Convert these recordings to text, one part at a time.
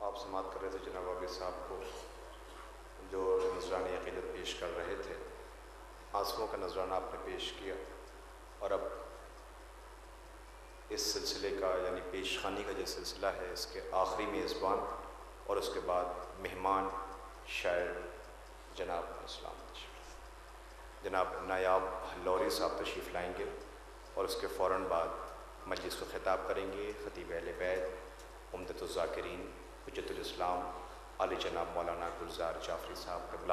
آپ سماعت کر رہے تھے جناب عابد صاحب کو، جو نذرانی عقیدت پیش کر رہے تھے۔ آنسوؤں کا نذرانہ آپ نے پیش کیا اور اب اس سلسلے کا یعنی پیش خانی کا جو سلسلہ ہے، اس کے آخری میزبان اور اس کے بعد مہمان شاعر جناب اسلام جناب نایاب لوری صاحب تشریف لائیں گے اور اس کے فوراً بعد مجلس کو خطاب کریں گے، خطیب اہل بیت امدت الذاکرین حجت الاسلام علی جناب مولانا گلزار جعفری صاحب قبلہ۔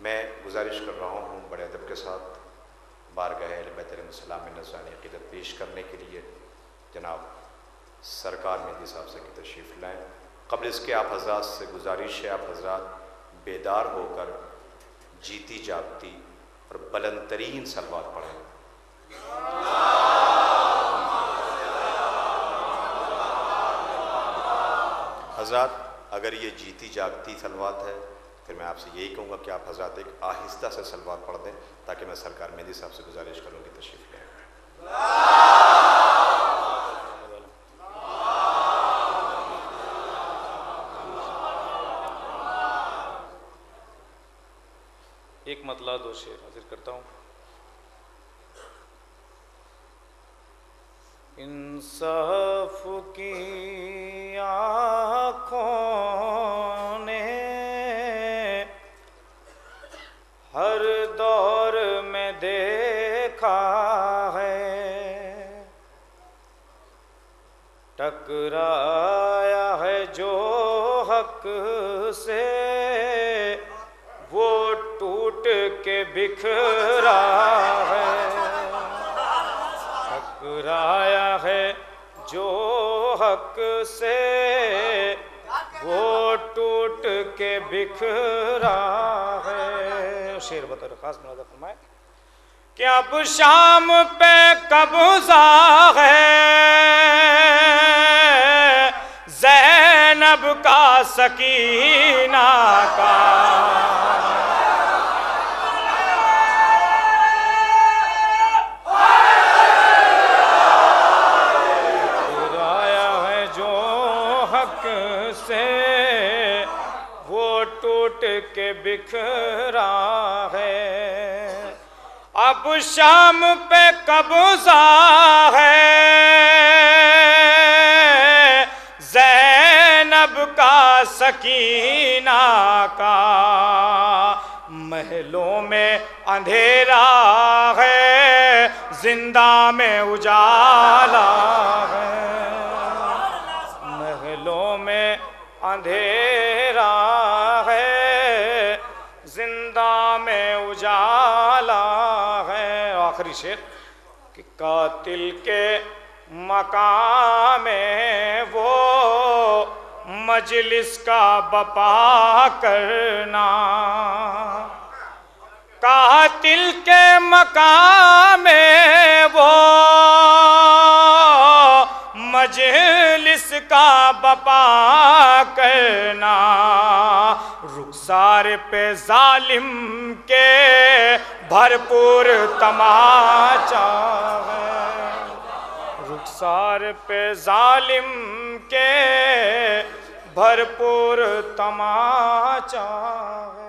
میں گزارش کر رہا ہوں بڑے ادب کے ساتھ بارگاہ اہل بیت علیہ السلام میں عقیدت پیش کرنے کے لیے جناب سرکار مہدی صاحب سے کی تشریف لائیں۔ قبل اس کے آپ حضرات سے گزارش ہے، آپ حضرات بیدار ہو کر جیتی جاگتی اور بلند ترین سلوات پڑھیں۔ حضرات، اگر یہ جیتی جاگتی سلوات ہے، پھر میں آپ سے یہی کہوں گا کہ آپ حضرات ایک آہستہ سے سلوات پڑھ دیں تاکہ میں سرکار مہدی صاحب سے گزارش کروں کہ تشریف لیں ایک مطلع دو شعر حاضر کرتا ہوں۔ انصاف کی آنکھوں نے ہر دور میں دیکھا ہے۔ ٹکرایا ہے جو حق سے، وہ ٹوٹ کے بکھرا ہے۔ ٹکرایا ہے جو حق سے وہ ٹوٹ کے بکھرا ہے۔ شیر بطور خاص مناظر فرمائے کہ اب شام پہ قبضہ ہے۔ زینب کا سکینہ کا۔ جو حق سے ٹوٹ کے بکھرا ہے۔ اب شام پہ قبضہ ہے۔ زینب کا سکینہ کا محلوں میں اندھیرا ہے۔ زندہ میں اجالا ہے۔ محلوں میں اندھیرا آخری شعر کہ قاتل کے مقام میں وہ مجلس کا بپا کرنا۔ قاتل کے مقام میں وہ مجلس کا بپا کرنا۔ رخسار پہ ظالم کے بھرپور تماچا ہے رخسار پہ ظالم کے بھرپور تماچا ہے